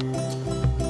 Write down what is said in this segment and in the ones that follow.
Música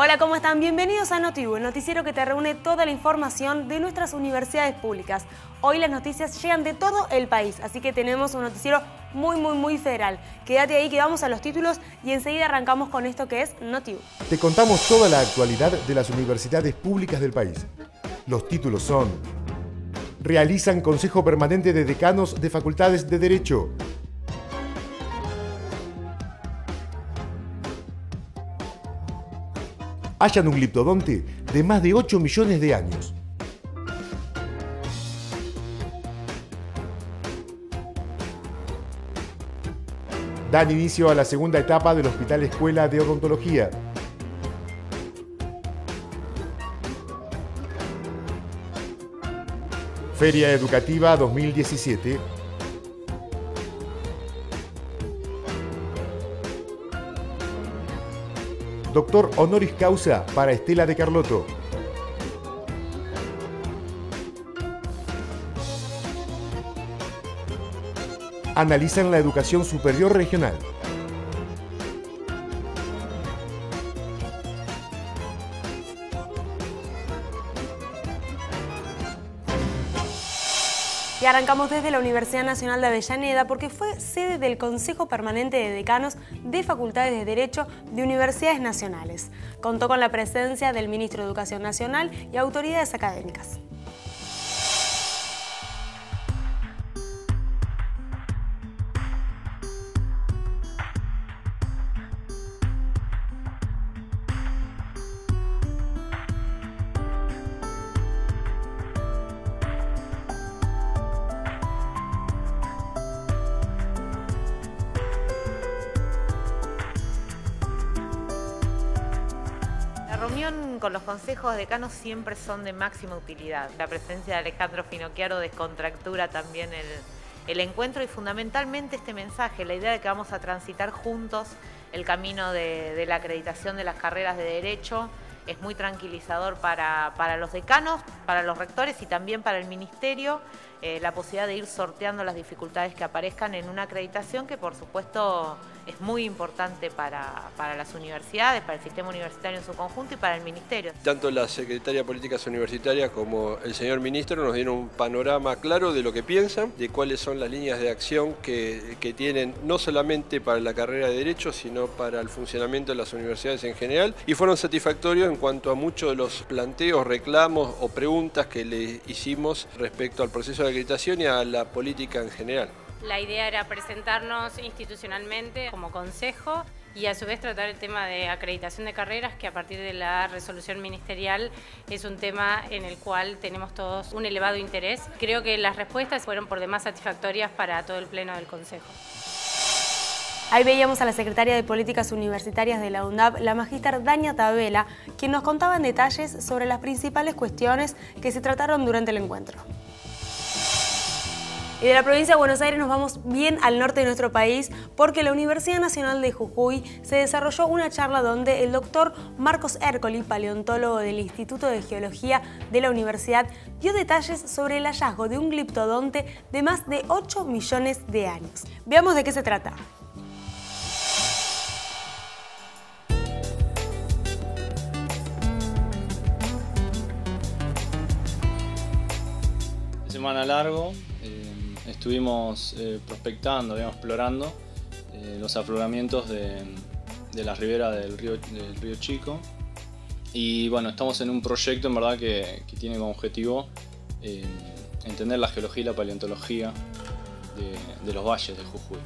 Hola, ¿cómo están? Bienvenidos a NotiU, el noticiero que te reúne toda la información de nuestras universidades públicas. Hoy las noticias llegan de todo el país, así que tenemos un noticiero muy, muy, muy federal. Quédate ahí que vamos a los títulos y enseguida arrancamos con esto que es NotiU. Te contamos toda la actualidad de las universidades públicas del país. Los títulos son... Realizan Consejo Permanente de Decanos de Facultades de Derecho. Hallan un gliptodonte de más de 8 millones de años. Dan inicio a la segunda etapa del Hospital Escuela de Odontología. Feria Educativa 2017 doctor honoris causa para Estela de Carlotto. Analizan la educación superior regional. Arrancamos desde la Universidad Nacional de Avellaneda porque fue sede del Consejo Permanente de Decanos de Facultades de Derecho de Universidades Nacionales. Contó con la presencia del Ministro de Educación Nacional y autoridades académicas. Consejos decanos siempre son de máxima utilidad. La presencia de Alejandro Finocchiaro descontractura también el, el encuentro y fundamentalmente este mensaje, la idea de que vamos a transitar juntos el camino de, de la acreditación de las carreras de Derecho, es muy tranquilizador para, para, los decanos, para los rectores y también para el ministerio, eh, la posibilidad de ir sorteando las dificultades que aparezcan en una acreditación que por supuesto es muy importante para, para, las universidades, para el sistema universitario en su conjunto y para el ministerio. Tanto la Secretaria de Políticas Universitarias como el señor ministro nos dieron un panorama claro de lo que piensan, de cuáles son las líneas de acción que, que tienen no solamente para la carrera de Derecho, sino para el funcionamiento de las universidades en general y fueron satisfactorios en cuanto a muchos de los planteos, reclamos o preguntas que le hicimos respecto al proceso de acreditación y a la política en general. La idea era presentarnos institucionalmente como consejo y a su vez tratar el tema de acreditación de carreras, que a partir de la resolución ministerial es un tema en el cual tenemos todos un elevado interés. Creo que las respuestas fueron por demás satisfactorias para todo el Pleno del Consejo. Ahí veíamos a la secretaria de Políticas Universitarias de la UNDAP, la magíster Dania Tabela, quien nos contaba en detalles sobre las principales cuestiones que se trataron durante el encuentro. Y de la provincia de Buenos Aires nos vamos bien al norte de nuestro país porque la Universidad Nacional de Jujuy se desarrolló una charla donde el doctor Marcos Ercoli, paleontólogo del Instituto de Geología de la universidad, dio detalles sobre el hallazgo de un gliptodonte de más de 8 millones de años. Veamos de qué se trata. Semana largo, estuvimos eh, prospectando, digamos, explorando eh, los afloramientos de, de la ribera del río, del río, Chico. Y bueno, estamos en un proyecto en verdad que, que tiene como objetivo eh, entender la geología y la paleontología de, los valles de Jujuy.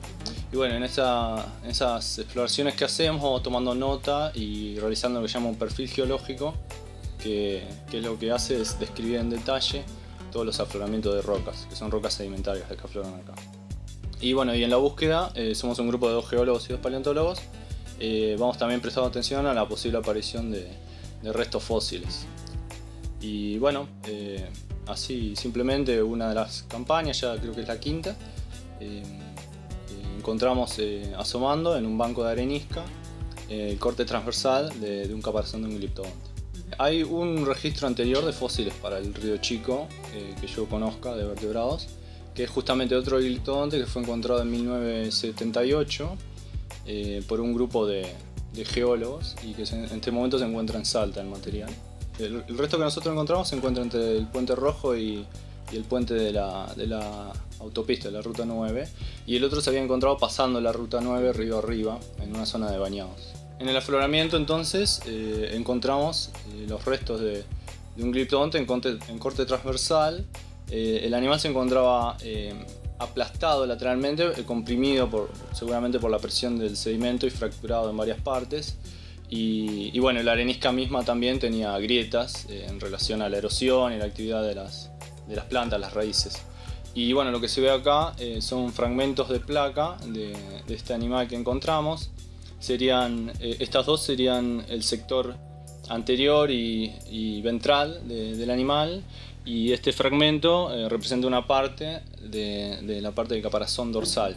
Y bueno, en, esa, esas exploraciones que hacemos vamos tomando nota y realizando lo que se llama un perfil geológico, que, que lo que hace es describir en detalle todos los afloramientos de rocas, que son rocas sedimentarias las que afloran acá. Y bueno, y en la búsqueda somos un grupo de dos geólogos y dos paleontólogos. vamos también prestando atención a la posible aparición de, de restos fósiles. Y bueno, así simplemente una de las campañas, ya creo que es la quinta, encontramos asomando en un banco de arenisca el corte transversal de, un caparazón de un gliptodonte. Hay un registro anterior de fósiles para el río Chico eh, que yo conozca de vertebrados, que es justamente otro gliptodonte que fue encontrado en 1978 eh, por un grupo de, geólogos y que en este momento se encuentra en Salta el material. El, resto que nosotros encontramos se encuentra entre el puente rojo y, el puente de la, de la, autopista, de la ruta 9, y el otro se había encontrado pasando la ruta 9 río arriba, en una zona de bañados. En el afloramiento entonces eh, encontramos eh, los restos de, un gliptodonte en corte, transversal. Eh, el animal se encontraba aplastado lateralmente, comprimido por, seguramente por la presión del sedimento y fracturado en varias partes. Y, bueno, la arenisca misma también tenía grietas en relación a la erosión y la actividad de las, plantas, las raíces. Y bueno, lo que se ve acá son fragmentos de placa de, este animal que encontramos serían, eh, estas dos serían el sector anterior y, ventral del animal y este fragmento eh, representa una parte de, la parte del caparazón dorsal.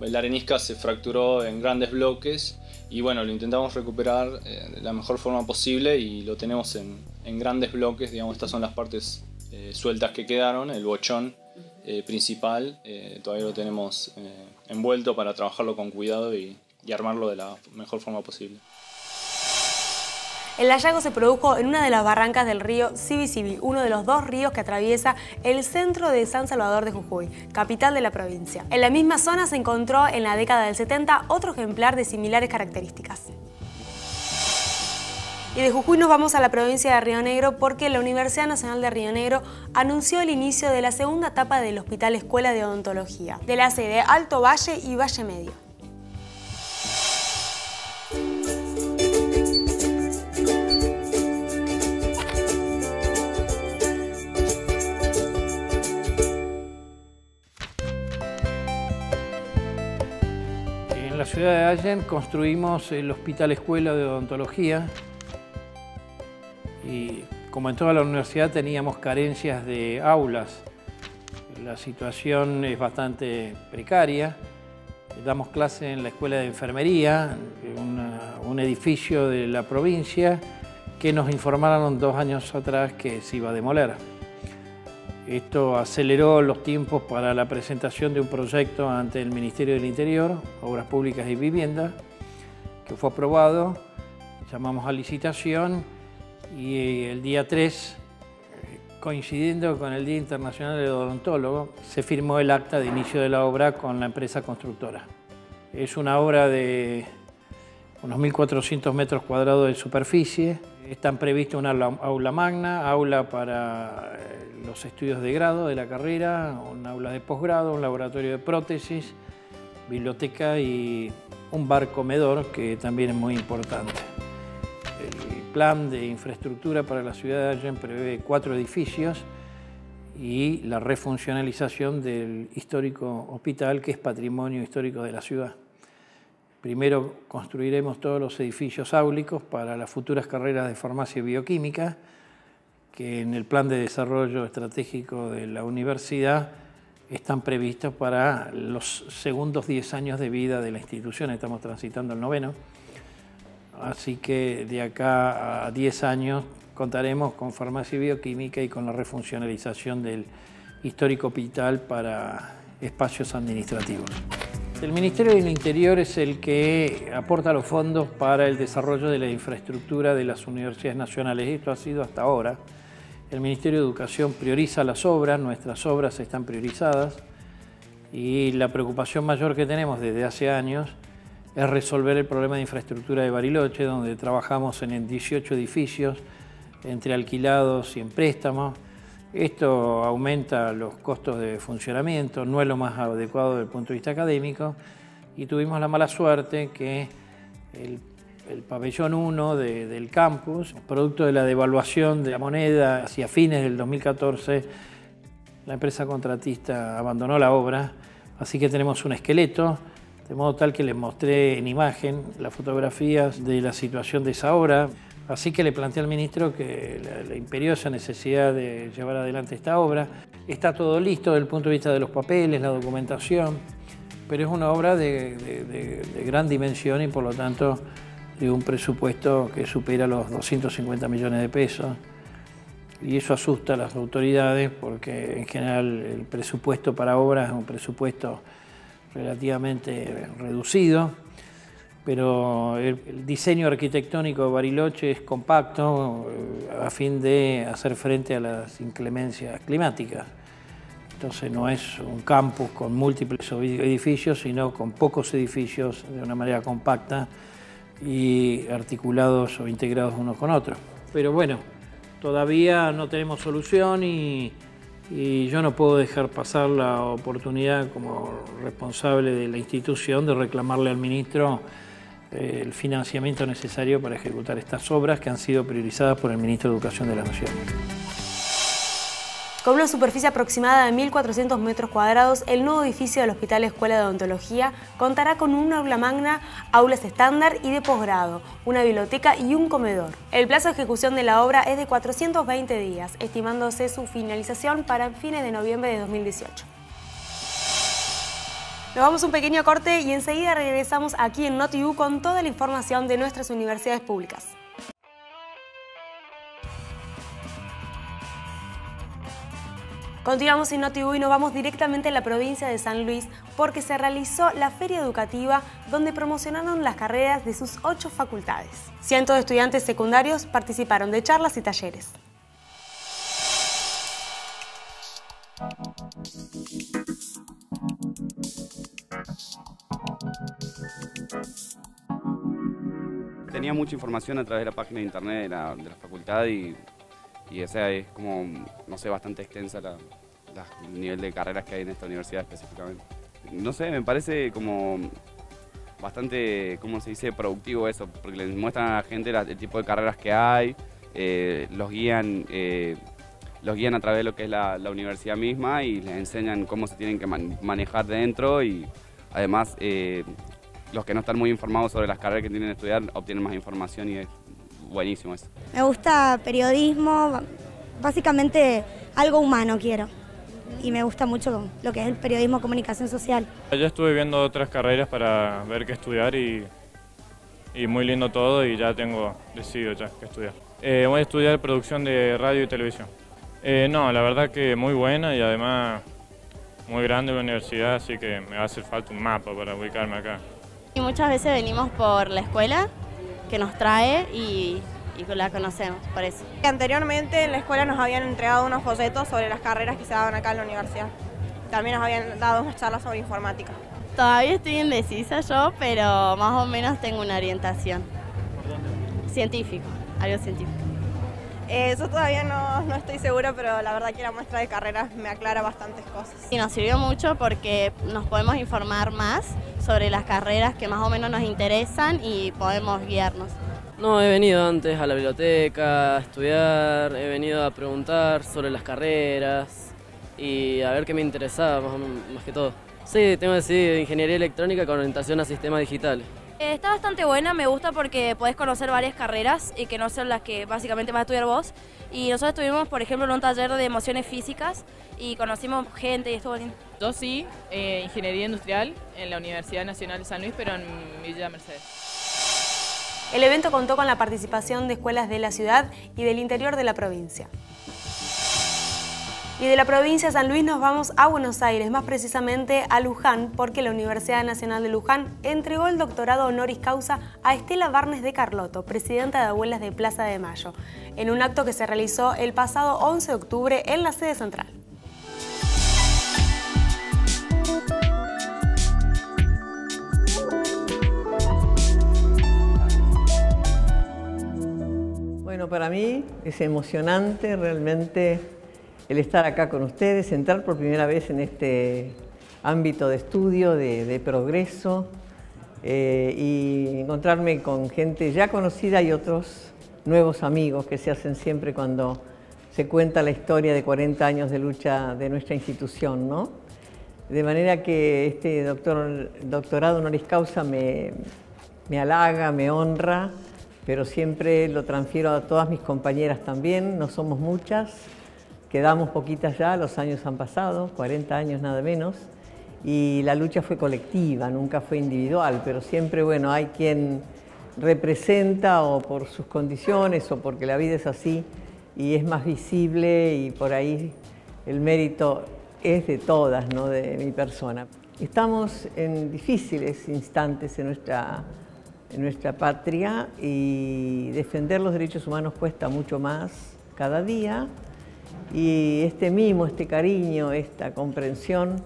La arenisca se fracturó en grandes bloques y bueno, lo intentamos recuperar eh, de la mejor forma posible y lo tenemos en, grandes bloques, digamos, estas son las partes sueltas que quedaron, el bochón principal, todavía lo tenemos envuelto para trabajarlo con cuidado y, y armarlo de la mejor forma posible. El hallazgo se produjo en una de las barrancas del río Sibisibi, uno de los dos ríos que atraviesa el centro de San Salvador de Jujuy, capital de la provincia. En la misma zona se encontró en la década del 70 otro ejemplar de similares características. Y de Jujuy nos vamos a la provincia de Río Negro porque la Universidad Nacional de Río Negro anunció el inicio de la segunda etapa del Hospital Escuela de Odontología, de la sede Alto Valle y Valle Medio. Ciudad de Allen construimos el Hospital Escuela de Odontología y como en toda la universidad teníamos carencias de aulas. La situación es bastante precaria. Damos clase en la Escuela de Enfermería, un edificio de la provincia que nos informaron dos años atrás que se iba a demoler. Esto aceleró los tiempos para la presentación de un proyecto ante el Ministerio del Interior, Obras Públicas y Vivienda, que fue aprobado, llamamos a licitación y el día 3, coincidiendo con el Día Internacional del Odontólogo, se firmó el acta de inicio de la obra con la empresa constructora. Es una obra de unos 1.400 metros cuadrados de superficie, están previstos una aula magna, aula para eh, los estudios de grado de la carrera, un aula de posgrado, un laboratorio de prótesis, biblioteca y un bar comedor que también es muy importante. El plan de infraestructura para la ciudad de Allen prevé cuatro edificios y la refuncionalización del histórico hospital que es patrimonio histórico de la ciudad. Primero construiremos todos los edificios áulicos para las futuras carreras de farmacia y bioquímica, que en el plan de desarrollo estratégico de la universidad están previstos para los segundos 10 años de vida de la institución. Estamos transitando el noveno. Así que de acá a 10 años contaremos con farmacia y bioquímica y con la refuncionalización del histórico hospital para espacios administrativos. El Ministerio del Interior es el que aporta los fondos para el desarrollo de la infraestructura de las universidades nacionales. Esto ha sido hasta ahora. El Ministerio de Educación prioriza las obras, nuestras obras están priorizadas y la preocupación mayor que tenemos desde hace años es resolver el problema de infraestructura de Bariloche, donde trabajamos en 18 edificios entre alquilados y en préstamos esto aumenta los costos de funcionamiento, no es lo más adecuado desde el punto de vista académico y tuvimos la mala suerte que el, pabellón 1 del campus, producto de la devaluación de la moneda hacia fines del 2014, la empresa contratista abandonó la obra, así que tenemos un esqueleto, de modo tal que les mostré en imagen las fotografías de la situación de esa obra. Así que le planteé al ministro que la, imperiosa necesidad de llevar adelante esta obra. Está todo listo desde el punto de vista de los papeles, la documentación, pero es una obra de, de gran dimensión y por lo tanto de un presupuesto que supera los 250 millones de pesos y eso asusta a las autoridades porque en general el presupuesto para obras es un presupuesto relativamente reducido, pero el, diseño arquitectónico de Bariloche es compacto eh, a fin de hacer frente a las inclemencias climáticas. Entonces no es un campus con múltiples edificios, sino con pocos edificios de una manera compacta y articulados o integrados unos con otros. Pero bueno, Todavía no tenemos solución y, yo no puedo dejar pasar la oportunidad como responsable de la institución de reclamarle al ministro el financiamiento necesario para ejecutar estas obras que han sido priorizadas por el ministro de Educación de la Nación. Con una superficie aproximada de 1.400 metros cuadrados, el nuevo edificio del Hospital Escuela de Odontología contará con un aula magna, aulas estándar y de posgrado, una biblioteca y un comedor. El plazo de ejecución de la obra es de 420 días, estimándose su finalización para fines de noviembre de 2018. Nos vamos un pequeño corte y enseguida regresamos aquí en NotiU con toda la información de nuestras universidades públicas. Continuamos en NotiU y nos vamos directamente a la provincia de San Luis porque se realizó la feria educativa donde promocionaron las carreras de sus ocho facultades. Cientos de estudiantes secundarios participaron de charlas y talleres. Mucha información a través de la página de internet de la, facultad y, y es como, no sé, bastante extensa la, el nivel de carreras que hay en esta universidad específicamente. No sé, me parece como bastante, ¿cómo se dice?, productivo eso, porque les muestran a la gente el tipo de carreras que hay, eh, los guían eh, los guían a través de lo que es la, universidad misma y les enseñan cómo se tienen que manejar dentro y además eh, los que no están muy informados sobre las carreras que tienen que estudiar obtienen más información y es buenísimo eso. Me gusta periodismo, básicamente algo humano quiero y me gusta mucho lo que es el periodismo comunicación social. Ya estuve viendo otras carreras para ver qué estudiar y, y muy lindo todo y ya tengo decidido ya qué estudiar. Eh, voy a estudiar producción de radio y televisión. Eh, no, la verdad que muy buena y además muy grande la universidad, así que me va a hacer falta un mapa para ubicarme acá. Y muchas veces venimos por la escuela que nos trae y y la conocemos, por eso. Anteriormente en la escuela nos habían entregado unos folletos sobre las carreras que se daban acá en la universidad. También nos habían dado unas charlas sobre informática. Todavía estoy indecisa yo, pero más o menos tengo una orientación. Científico, algo científico. Eh, yo todavía no, no, estoy segura, pero la verdad que la muestra de carreras me aclara bastantes cosas. Y nos sirvió mucho porque nos podemos informar más sobre las carreras que más o menos nos interesan y podemos guiarnos. No, he venido antes a la biblioteca a estudiar, he venido a preguntar sobre las carreras y a ver qué me interesaba más, que todo. Sí, tengo decidido ingeniería electrónica con orientación a sistemas digitales. Eh, está bastante buena, me gusta porque podés conocer varias carreras y que no son las que básicamente vas a estudiar vos. Y nosotros estuvimos, por ejemplo, en un taller de emociones físicas y conocimos gente y estuvo lindo. Yo sí, eh, ingeniería industrial en la Universidad Nacional de San Luis, pero en Villa Mercedes. El evento contó con la participación de escuelas de la ciudad y del interior de la provincia. Y de la provincia de San Luis nos vamos a Buenos Aires, más precisamente a Luján, porque la Universidad Nacional de Luján entregó el doctorado honoris causa a Estela Barnes de Carlotto, presidenta de Abuelas de Plaza de Mayo, en un acto que se realizó el pasado 11 de octubre en la sede central. Bueno, para mí es emocionante realmente el estar acá con ustedes, entrar por primera vez en este ámbito de estudio, de, progreso eh, y encontrarme con gente ya conocida y otros nuevos amigos que se hacen siempre cuando se cuenta la historia de 40 años de lucha de nuestra institución, ¿no? De manera que este doctor, doctorado honoris causa me, me halaga, me honra, pero siempre lo transfiero a todas mis compañeras también, no somos muchas, quedamos poquitas ya, los años han pasado, 40 años nada menos, y la lucha fue colectiva, nunca fue individual, pero siempre, bueno, hay quien representa o por sus condiciones o porque la vida es así y es más visible y por ahí el mérito es de todas, no de mi persona. Estamos en difíciles instantes en nuestra, en nuestra patria y defender los derechos humanos cuesta mucho más cada día y este mimo, este cariño, esta comprensión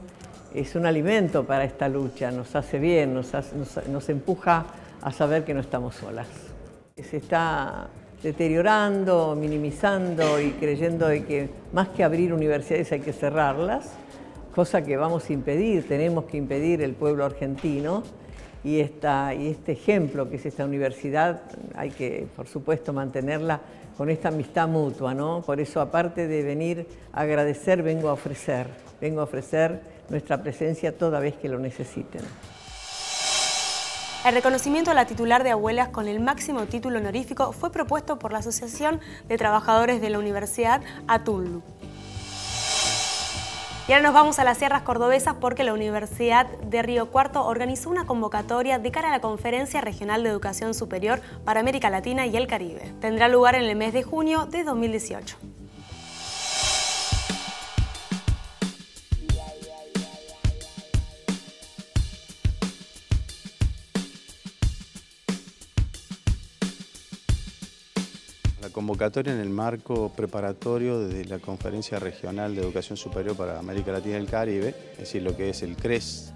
es un alimento para esta lucha, nos hace bien, nos, nos, nos empuja a saber que no estamos solas. Se está deteriorando, minimizando y creyendo de que más que abrir universidades hay que cerrarlas, cosa que vamos a impedir, tenemos que impedir el pueblo argentino y, esta, y este ejemplo que es esta universidad hay que, por supuesto, mantenerla con esta amistad mutua, ¿no? Por eso, aparte de venir a agradecer, vengo a ofrecer, vengo a ofrecer nuestra presencia toda vez que lo necesiten. El reconocimiento a la titular de abuelas con el máximo título honorífico fue propuesto por la Asociación de Trabajadores de la Universidad Atullu. Y ahora nos vamos a las sierras cordobesas porque la Universidad de Río Cuarto organizó una convocatoria de cara a la Conferencia Regional de Educación Superior para América Latina y el Caribe. Tendrá lugar en el mes de junio de 2018. Convocatoria en el marco preparatorio de la Conferencia Regional de Educación Superior para América Latina y el Caribe, es decir, lo que es el CRES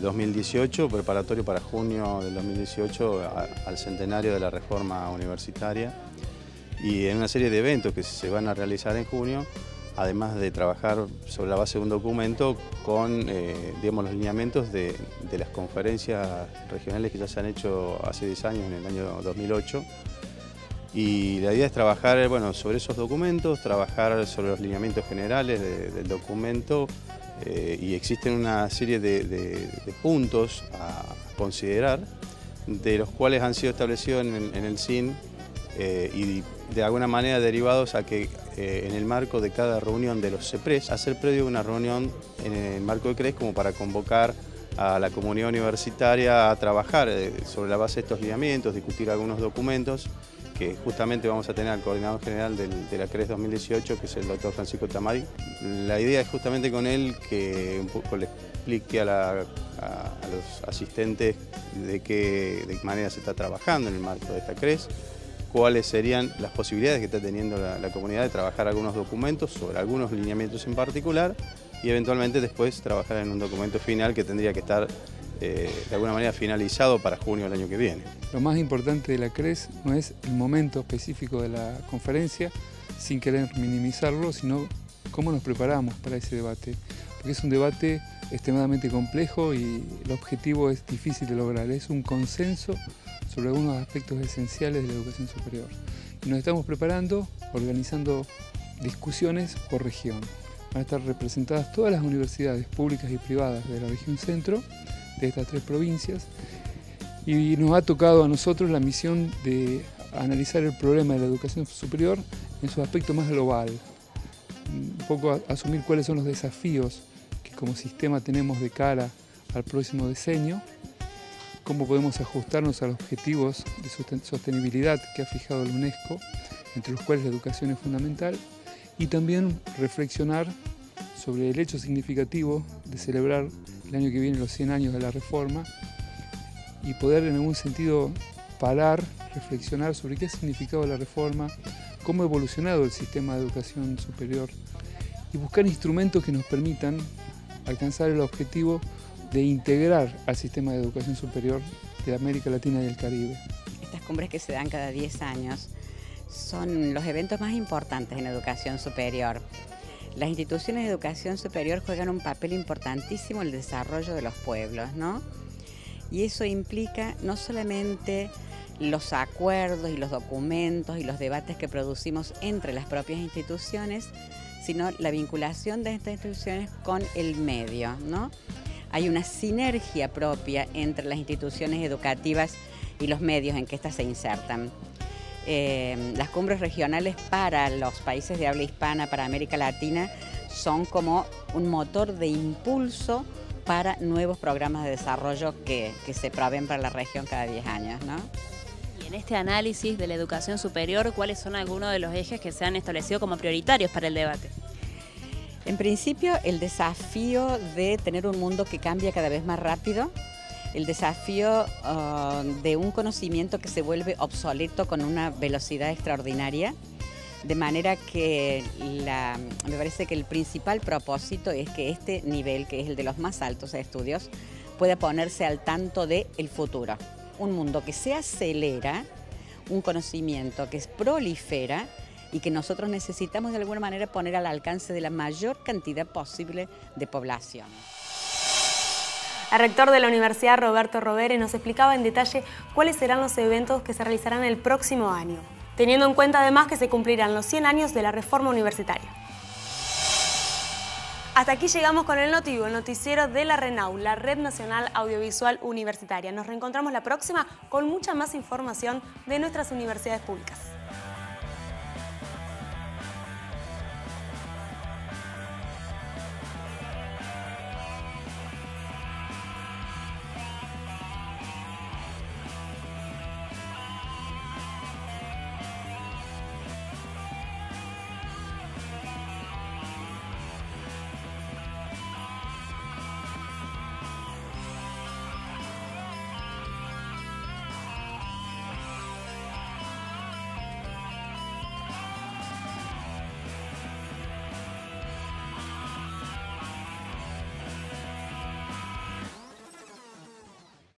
2018, eh, preparatorio para junio del 2018 al centenario de la reforma universitaria. Y en una serie de eventos que se van a realizar en junio, además de trabajar sobre la base de un documento con eh, digamos, los lineamientos de, de las conferencias regionales que ya se han hecho hace 10 años, en el año 2008, y la idea es trabajar bueno, sobre esos documentos, trabajar sobre los lineamientos generales del documento eh, y existen una serie de, puntos a considerar, de los cuales han sido establecidos en, el CIN eh, y de alguna manera derivados a que eh, en el marco de cada reunión de los CEPRES, hacer previo una reunión en el marco de CRES como para convocar a la comunidad universitaria a trabajar sobre la base de estos lineamientos, discutir algunos documentos que justamente vamos a tener al coordinador general de la CRES 2018, que es el doctor Francisco Tamari. La idea es justamente con él que un poco le explique a, los asistentes de qué manera se está trabajando en el marco de esta CRES, cuáles serían las posibilidades que está teniendo la, comunidad de trabajar algunos documentos sobre algunos lineamientos en particular y eventualmente después trabajar en un documento final que tendría que estar eh, de alguna manera finalizado para junio del año que viene. Lo más importante de la CRES no es el momento específico de la conferencia, sin querer minimizarlo, sino cómo nos preparamos para ese debate, porque es un debate extremadamente complejo y el objetivo es difícil de lograr, es un consenso sobre algunos aspectos esenciales de la educación superior. Y nos estamos preparando organizando discusiones por región. Van a estar representadas todas las universidades públicas y privadas de la región centro de estas tres provincias. Y nos ha tocado a nosotros la misión de analizar el problema de la educación superior en su aspecto más global, un poco asumir cuáles son los desafíos que como sistema tenemos de cara al próximo diseño, cómo podemos ajustarnos a los objetivos de sostenibilidad que ha fijado la UNESCO, entre los cuales la educación es fundamental, y también reflexionar sobre el hecho significativo de celebrar el año que viene los 100 años de la reforma y poder en algún sentido parar, reflexionar sobre qué ha significado la reforma, cómo ha evolucionado el sistema de educación superior y buscar instrumentos que nos permitan alcanzar el objetivo de integrar al sistema de educación superior de América Latina y el Caribe. Estas cumbres que se dan cada 10 años son los eventos más importantes en educación superior. Las instituciones de educación superior juegan un papel importantísimo en el desarrollo de los pueblos, ¿no? Y eso implica no solamente los acuerdos y los documentos y los debates que producimos entre las propias instituciones, sino la vinculación de estas instituciones con el medio. ¿no? Hay una sinergia propia entre las instituciones educativas y los medios en que éstas se insertan. Eh, las cumbres regionales para los países de habla hispana, para América Latina, son como un motor de impulso para nuevos programas de desarrollo que, que se proveen para la región cada 10 años. ¿no? Y en este análisis de la educación superior, ¿cuáles son algunos de los ejes que se han establecido como prioritarios para el debate? En principio, el desafío de tener un mundo que cambia cada vez más rápido, el desafío uh, de un conocimiento que se vuelve obsoleto con una velocidad extraordinaria, de manera que me parece que el principal propósito es que este nivel, que es el de los más altos estudios, pueda ponerse al tanto del el futuro. Un mundo que se acelera, un conocimiento que prolifera y que nosotros necesitamos de alguna manera poner al alcance de la mayor cantidad posible de población. El rector de la Universidad, Roberto Rovere, nos explicaba en detalle cuáles serán los eventos que se realizarán el próximo año teniendo en cuenta además que se cumplirán los 100 años de la reforma universitaria. Hasta aquí llegamos con el Notivo, el noticiero de la RENAU, la Red Nacional Audiovisual Universitaria. Nos reencontramos la próxima con mucha más información de nuestras universidades públicas.